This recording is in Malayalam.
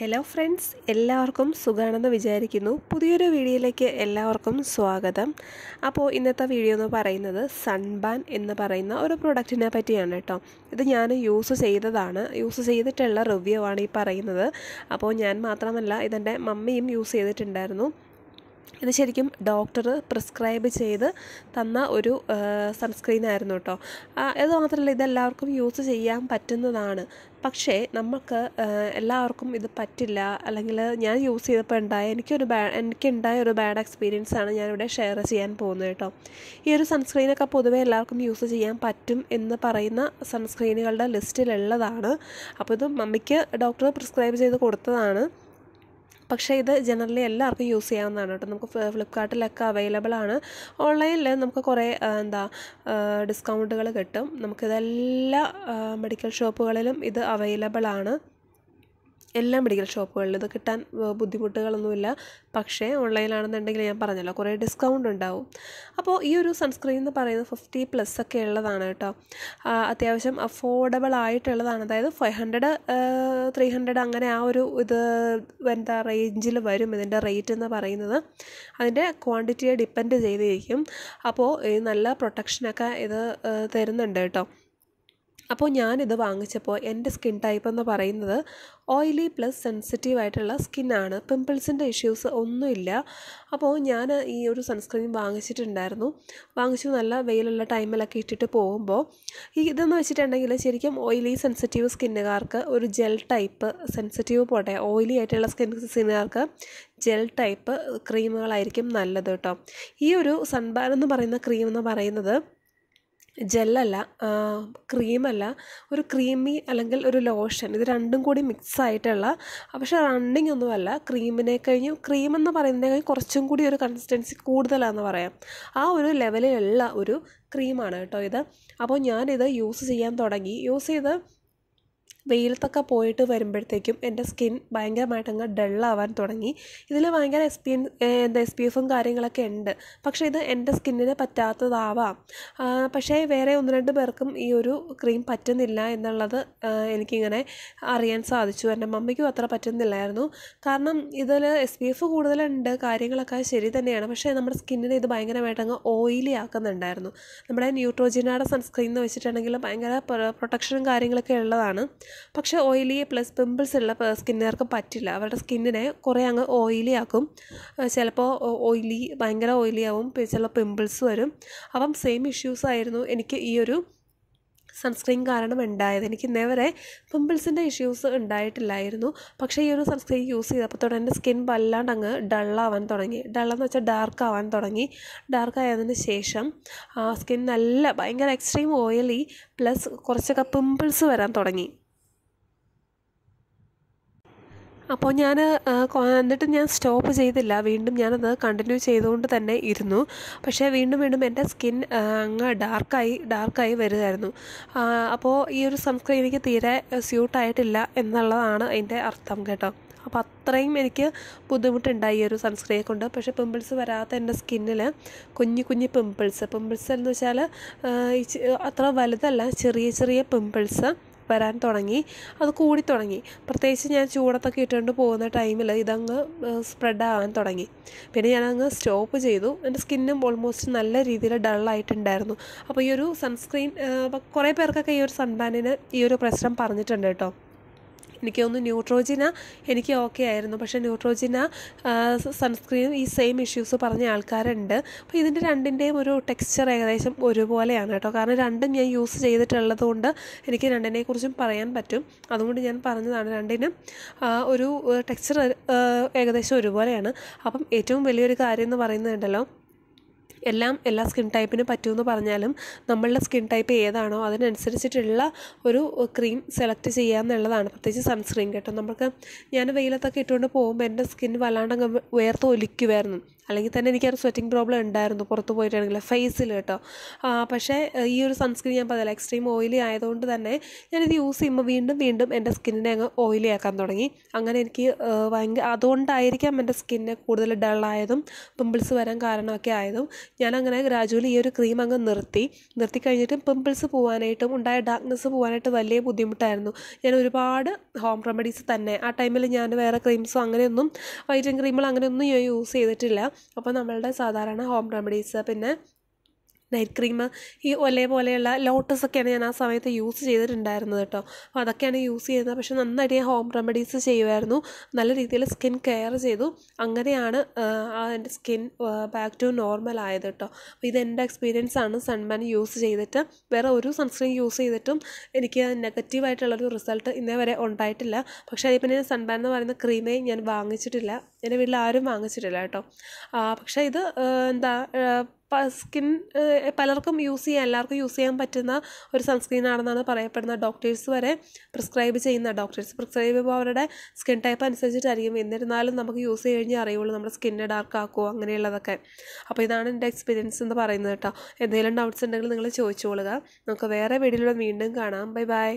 ഹലോ ഫ്രണ്ട്സ് എല്ലാവർക്കും സുഖമാണെന്ന് വിചാരിക്കുന്നു. പുതിയൊരു വീഡിയോയിലേക്ക് എല്ലാവർക്കും സ്വാഗതം. അപ്പോൾ ഇന്നത്തെ വീഡിയോ എന്ന് പറയുന്നത് സൺബാൻ എന്ന് പറയുന്ന ഒരു പ്രൊഡക്റ്റിനെ പറ്റിയാണ് കേട്ടോ. ഇത് ഞാൻ യൂസ് ചെയ്തതാണ്. യൂസ് ചെയ്തിട്ടുള്ള റിവ്യൂ ആണ് ഈ പറയുന്നത്. അപ്പോൾ ഞാൻ മാത്രമല്ല ഇതെന്റെ മമ്മിയും യൂസ് ചെയ്തിട്ടുണ്ടായിരുന്നു. ഇത് ശരിക്കും ഡോക്ടർ പ്രിസ്ക്രൈബ് ചെയ്ത് തന്ന ഒരു സൺസ്ക്രീൻ ആയിരുന്നു കേട്ടോ അത് മാത്രമല്ല ഇതെല്ലാവർക്കും യൂസ് ചെയ്യാൻ പറ്റുന്നതാണ്. പക്ഷേ നമുക്ക് എല്ലാവർക്കും ഇത് പറ്റില്ല. അല്ലെങ്കിൽ ഞാൻ യൂസ് ചെയ്തപ്പോൾ ഉണ്ടായ എനിക്കൊരു ബാ എനിക്കുണ്ടായ ഒരു ബാഡ് എക്സ്പീരിയൻസ് ആണ് ഞാനിവിടെ ഷെയർ ചെയ്യാൻ പോകുന്നത് കേട്ടോ ഈ ഒരു സൺസ്ക്രീനൊക്കെ പൊതുവേ എല്ലാവർക്കും യൂസ് ചെയ്യാൻ പറ്റും എന്ന് പറയുന്ന സൺസ്ക്രീനുകളുടെ ലിസ്റ്റിലുള്ളതാണ് അപ്പോൾ ഇത് മമ്മിക്ക് ഡോക്ടർ പ്രിസ്ക്രൈബ് ചെയ്ത് കൊടുത്തതാണ്. പക്ഷേ ഇത് ജനറലി എല്ലാവർക്കും യൂസ് ചെയ്യാവുന്നതാണ് കേട്ടോ. നമുക്ക് ഫ്ലിപ്കാർട്ടിലൊക്കെ അവൈലബിൾ ആണ്. ഓൺലൈനിൽ നമുക്ക് കുറേ എന്താ ഡിസ്കൗണ്ടുകൾ കിട്ടും. നമുക്കിതെല്ലാ മെഡിക്കൽ ഷോപ്പുകളിലും ഇത് അവൈലബിൾ ആണ്. എല്ലാ മെഡിക്കൽ ഷോപ്പുകളിലും ഇത് കിട്ടാൻ ബുദ്ധിമുട്ടുകളൊന്നുമില്ല. പക്ഷേ ഓൺലൈനിലാണെന്നുണ്ടെങ്കിൽ ഞാൻ പറഞ്ഞല്ലോ കുറേ ഡിസ്കൗണ്ട് ഉണ്ടാവും. അപ്പോൾ ഈ ഒരു സൺസ്ക്രീൻ എന്ന് പറയുന്നത് ഫിഫ്റ്റി പ്ലസ് ഒക്കെ ഉള്ളതാണ് കേട്ടോ. അത്യാവശ്യം അഫോർഡബിൾ ആയിട്ടുള്ളതാണ്. അതായത് ഫൈവ് ഹൺഡ്രഡ് ത്രീ ഹൺഡ്രഡ് അങ്ങനെ ആ ഒരു ഇത് എന്താ റേഞ്ചിൽ വരും ഇതിന്റെ റേറ്റ് എന്ന് പറയുന്നത്. അതിന്റെ ക്വാണ്ടിറ്റിയെ ഡിപ്പെൻഡ് ചെയ്തിരിക്കും. അപ്പോൾ ഈ നല്ല പ്രൊട്ടക്ഷനൊക്കെ ഇത് തരുന്നുണ്ട് കേട്ടോ. അപ്പോൾ ഞാനിത് വാങ്ങിച്ചപ്പോൾ എന്റെ സ്കിൻ ടൈപ്പ് എന്ന് പറയുന്നത് ഓയിലി പ്ലസ് സെൻസിറ്റീവ് ആയിട്ടുള്ള സ്കിന്നാണ് പിമ്പിൾസിന്റെ ഇഷ്യൂസ് ഒന്നുമില്ല. അപ്പോൾ ഞാൻ ഈ ഒരു സൺസ്ക്രീൻ വാങ്ങിച്ചിട്ടുണ്ടായിരുന്നു. വാങ്ങിച്ചു നല്ല വെയിലുള്ള ടൈമിലൊക്കെ ഇട്ടിട്ട് പോകുമ്പോൾ ഈ ഇതെന്ന് വെച്ചിട്ടുണ്ടെങ്കിൽ ശരിക്കും ഓയിലി സെൻസിറ്റീവ് സ്കിന്നുകാർക്ക് ഒരു ജെൽ ടൈപ്പ് സെൻസിറ്റീവ് പോട്ടെ ഓയിലി ആയിട്ടുള്ള സ്കിൻ സ്കിന്നുകാർക്ക് ജെൽ ടൈപ്പ് ക്രീമുകളായിരിക്കും നല്ലത് കേട്ടോ. ഈ ഒരു സൺബാൻ എന്ന് പറയുന്ന ക്രീം എന്ന് പറയുന്നത് ജെല്ലല്ല ക്രീമല്ല ഒരു ക്രീമി അല്ലെങ്കിൽ ഒരു ലോഷൻ ഇത് രണ്ടും കൂടി മിക്സ് ആയിട്ടുള്ള പക്ഷേ റണ്ണിങ് ഒന്നുമല്ല ക്രീമിനെ കഴിഞ്ഞ് ക്രീമെന്ന് പറയുന്നതിനെ കുറച്ചും കൂടി ഒരു കൺസിസ്റ്റൻസി കൂടുതലാണെന്ന് പറയാം. ആ ഒരു ലെവലിലുള്ള ഒരു ക്രീമാണ് കേട്ടോ ഇത്. അപ്പോൾ ഞാനിത് യൂസ് ചെയ്യാൻ തുടങ്ങി. യൂസ് ചെയ്ത് വെയിലത്തൊക്കെ പോയിട്ട് വരുമ്പോഴത്തേക്കും എന്റെ സ്കിൻ ഭയങ്കരമായിട്ട് അങ്ങ് ഡള്ളാവാൻ തുടങ്ങി. ഇതിൽ ഭയങ്കര എസ് പി എന്താ എസ് പി എഫും കാര്യങ്ങളൊക്കെ ഉണ്ട്. പക്ഷേ ഇത് എന്റെ സ്കിന്നിന് പറ്റാത്തതാവാം. പക്ഷേ വേറെ ഒന്ന് രണ്ട് പേർക്കും ഈ ഒരു ക്രീം പറ്റുന്നില്ല എന്നുള്ളത് എനിക്കിങ്ങനെ അറിയാൻ സാധിച്ചു. എന്റെ മമ്മിക്കും അത്ര പറ്റുന്നില്ലായിരുന്നു. കാരണം ഇതിൽ എസ് പി എഫ് കൂടുതലുണ്ട് കാര്യങ്ങളൊക്കെ ശരി തന്നെയാണ്. പക്ഷേ നമ്മുടെ സ്കിന്നിനെ ഇത് ഭയങ്കരമായിട്ട് അങ്ങ് ഓയിലി ആക്കുന്നുണ്ടായിരുന്നു. നമ്മുടെ ന്യൂട്രോജിനയുടെ സൺസ്ക്രീൻ എന്ന് വെച്ചിട്ടുണ്ടെങ്കിൽ ഭയങ്കര പ്രൊട്ടക്ഷനും കാര്യങ്ങളൊക്കെ ഉള്ളതാണ്. പക്ഷേ ഓയിലി പ്ലസ് പിമ്പിൾസ് ഉള്ള സ്കിന്നുകാർക്ക് പറ്റില്ല. അവരുടെ സ്കിന്നിനെ കുറേ അങ്ങ് ഓയിലി ആക്കും. ചിലപ്പോൾ ഓയിലി ഭയങ്കര ഓയിലി ആവും. ചില പിമ്പിൾസ് വരും. അപ്പം സെയിം ഇഷ്യൂസ് ആയിരുന്നു എനിക്ക് ഈ ഒരു സൺസ്ക്രീൻ കാരണം ഉണ്ടായത്. എനിക്ക് ഇന്നേ വരെ പിമ്പിൾസിന്റെ ഇഷ്യൂസ് ഉണ്ടായിട്ടില്ലായിരുന്നു. പക്ഷേ ഈ ഒരു സൺസ്ക്രീൻ യൂസ് ചെയ്തപ്പോൾ തൊട്ട് എന്റെ സ്കിൻ വല്ലാണ്ട് അങ്ങ് ഡള്ളാവാൻ തുടങ്ങി. ഡള്ളെന്ന് വെച്ചാൽ ഡാർക്ക് ആവാൻ തുടങ്ങി. ഡാർക്ക് ആയതിന് ശേഷം സ്കിൻ നല്ല ഭയങ്കര എക്സ്ട്രീം ഓയിലി പ്ലസ് കുറച്ചൊക്കെ പിമ്പിൾസ് വരാൻ തുടങ്ങി. അപ്പോൾ ഞാൻ എന്നിട്ട് ഞാൻ സ്റ്റോപ്പ് ചെയ്തില്ല. വീണ്ടും ഞാനത് കണ്ടിന്യൂ ചെയ്തുകൊണ്ട് തന്നെ ഇരുന്നു. പക്ഷേ വീണ്ടും വീണ്ടും എന്റെ സ്കിൻ അങ്ങ് ഡാർക്കായി ഡാർക്കായി വരുമായിരുന്നു അപ്പോൾ ഈ ഒരു സൺസ്ക്രീൻ എനിക്ക് തീരെ സ്യൂട്ടായിട്ടില്ല എന്നുള്ളതാണ് അതിന്റെ അർത്ഥം കേട്ടോ. അപ്പോൾ അത്രയും എനിക്ക് ബുദ്ധിമുട്ടുണ്ടായി ഈ ഒരു സൺസ്ക്രീനെ കൊണ്ട്. പക്ഷേ പിമ്പിൾസ് വരാത്ത എന്റെ സ്കിന്നിൽ കുഞ്ഞു കുഞ്ഞു പിമ്പിൾസ്. പിമ്പിൾസ് എന്ന് വെച്ചാൽ അത്ര വലുതല്ല ചെറിയ ചെറിയ പിമ്പിൾസ്. വരാൻ തുടങ്ങി. അത് കൂടി തുടങ്ങി. പ്രത്യേകിച്ച് ഞാൻ ചൂടത്തൊക്കെ ഇട്ടുകൊണ്ട് പോകുന്ന ടൈമിൽ ഇതങ്ങ് സ്പ്രെഡ് ആവാൻ തുടങ്ങി. പിന്നെ ഞാനങ്ങ് സ്റ്റോപ്പ് ചെയ്തു. എന്റെ സ്കിന്നും ഓൾമോസ്റ്റ് നല്ല രീതിയിൽ ഡള്ളായിട്ടുണ്ടായിരുന്നു അപ്പോൾ ഈ ഒരു സൺസ്ക്രീൻ കുറേ പേർക്കൊക്കെ ഈ ഒരു സൺബാനിന് ഈ ഒരു പ്രശ്നം പറഞ്ഞിട്ടുണ്ട് കേട്ടോ. എനിക്ക് തോന്നുന്നു ന്യൂട്രോജിന എനിക്ക് ഓക്കെ ആയിരുന്നു. പക്ഷേ ന്യൂട്രോജിന സൺസ്ക്രീനും ഈ സെയിം ഇഷ്യൂസ് പറഞ്ഞ ആൾക്കാരുണ്ട്. അപ്പോൾ ഇതിന്റെ രണ്ടിന്റെയും ഒരു ടെക്സ്ചർ ഏകദേശം ഒരുപോലെയാണ് കേട്ടോ. കാരണം രണ്ടും ഞാൻ യൂസ് ചെയ്തിട്ടുള്ളത് കൊണ്ട് എനിക്ക് രണ്ടിനെക്കുറിച്ചും പറയാൻ പറ്റും. അതുകൊണ്ട് ഞാൻ പറഞ്ഞതാണ് രണ്ടിനും ഒരു ടെക്സ്ചർ ഏകദേശം ഒരുപോലെയാണ്. അപ്പം ഏറ്റവും വലിയൊരു കാര്യം എന്ന് പറയുന്നുണ്ടല്ലോ എല്ലാം എല്ലാ സ്കിൻ ടൈപ്പിനും പറ്റുമെന്ന് പറഞ്ഞാലും നമ്മളുടെ സ്കിൻ ടൈപ്പ് ഏതാണോ അതിനനുസരിച്ചിട്ടുള്ള ഒരു ക്രീം സെലക്ട് ചെയ്യുക എന്നുള്ളതാണ്. പ്രത്യേകിച്ച് സൺസ്ക്രീൻ കേട്ടോ. നമുക്ക് ഞാൻ വെയിലത്തൊക്കെ ഇട്ടുകൊണ്ട് പോകുമ്പോൾ എന്റെ സ്കിൻ വല്ലാണ്ട് അങ്ങ് വേർത്ത് ഒലിക്കുമായിരുന്നു അല്ലെങ്കിൽ തന്നെ എനിക്കൊരു സ്വെറ്റിംഗ് പ്രോബ്ലം ഉണ്ടായിരുന്നു. പുറത്ത് പോയിട്ടാണെങ്കിൽ ഫേസിൽ കേട്ടോ. പക്ഷേ ഈ ഒരു സൺസ്ക്രീൻ ഞാൻ പറഞ്ഞില്ല എക്സ്ട്രീം ഓയിലി ആയതുകൊണ്ട് തന്നെ ഞാനിത് യൂസ് ചെയ്യുമ്പോൾ വീണ്ടും വീണ്ടും എന്റെ സ്കിന്നിനെ അങ്ങ് ഓയിലി ആക്കാൻ തുടങ്ങി. അങ്ങനെ എനിക്ക് ഭയങ്കര അതുകൊണ്ടായിരിക്കാം എന്റെ സ്കിന്നെ കൂടുതൽ ഡള്ളായതും പിമ്പിൾസ് വരാൻ കാരണമൊക്കെ ആയതും. ഞാനങ്ങനെ ഗ്രാജുവലി ഈ ഒരു ക്രീം അങ്ങ് നിർത്തി. നിർത്തി കഴിഞ്ഞിട്ടും പിമ്പിൾസ് പോകാനായിട്ടും ഉണ്ടായ ഡാർക്ക്നെസ് പോകാനായിട്ട് വലിയ ബുദ്ധിമുട്ടായിരുന്നു. ഞാൻ ഒരുപാട് ഹോം റെമഡീസ് തന്നെ. ആ ടൈമിൽ ഞാൻ വേറെ ക്രീംസോ അങ്ങനെയൊന്നും വൈറ്റൻ ക്രീമുകൾ അങ്ങനെയൊന്നും യൂസ് ചെയ്തിട്ടില്ല. അപ്പോൾ നമ്മളുടെ സാധാരണ ഹോം റെമഡീസ് പിന്നെ നൈറ്റ് ക്രീം ഈ ഒലേ പോലെയുള്ള ലോട്ടസ് ഒക്കെയാണ് ഞാൻ ആ സമയത്ത് യൂസ് ചെയ്തിട്ടുണ്ടായിരുന്നത് കേട്ടോ. അപ്പോൾ അതൊക്കെയാണ് യൂസ് ചെയ്തത് പക്ഷെ നന്നായിട്ട് ഞാൻ ഹോം റെമഡീസ് ചെയ്യുമായിരുന്നു. നല്ല രീതിയിൽ സ്കിൻ കെയർ ചെയ്തു. അങ്ങനെയാണ് എന്റെ സ്കിൻ ബാക്ക് ടു നോർമൽ ആയത് കേട്ടോ. അപ്പോൾ ഇതെന്റെ എക്സ്പീരിയൻസ് ആണ് സൺബാൻ യൂസ് ചെയ്തിട്ട്. വേറെ ഒരു സൺസ്ക്രീൻ യൂസ് ചെയ്തിട്ടും എനിക്ക് നെഗറ്റീവായിട്ടുള്ളൊരു റിസൾട്ട് ഇന്നേ വരെ ഉണ്ടായിട്ടില്ല. പക്ഷേ അതിൽ ഞാൻ സൺബാൻ എന്ന് പറയുന്ന ക്രീമേ ഞാൻ വാങ്ങിച്ചിട്ടില്ല. എന്റെ വീട്ടിൽ ആരും വാങ്ങിച്ചിട്ടില്ല കേട്ടോ. പക്ഷേ ഇത് എന്താ സ്കിൻ പലർക്കും യൂസ് ചെയ്യാൻ എല്ലാവർക്കും യൂസ് ചെയ്യാൻ പറ്റുന്ന ഒരു സൺസ്ക്രീൻ ആണെന്നാണ് പറയപ്പെടുന്നത് ഡോക്ടേഴ്സ് വരെ പ്രിസ്ക്രൈബ് ചെയ്യുന്ന ഡോക്ടേഴ്സ്. പ്രിസ്ക്രൈബ് ചെയ്യുമ്പോൾ അവരുടെ സ്കിൻ ടൈപ്പ് അനുസരിച്ചിട്ടായിരിക്കും. എന്നിരുന്നാലും നമുക്ക് യൂസ് ചെയ്ത് കഴിഞ്ഞാൽ അറിയുള്ളൂ നമ്മുടെ സ്കിന്നെ ഡാർക്ക് ആക്കുമോ അങ്ങനെയുള്ളതൊക്കെ. അപ്പോൾ ഇതാണ് എന്റെ എക്സ്പീരിയൻസ് എന്ന് പറയുന്നത് കേട്ടോ. എന്തെങ്കിലും ഡൗട്ട്സ് ഉണ്ടെങ്കിൽ നിങ്ങൾ ചോദിച്ചോളുക. നമുക്ക് വേറെ വീഡിയോയിലൂടെ വീണ്ടും കാണാം. Bye bye.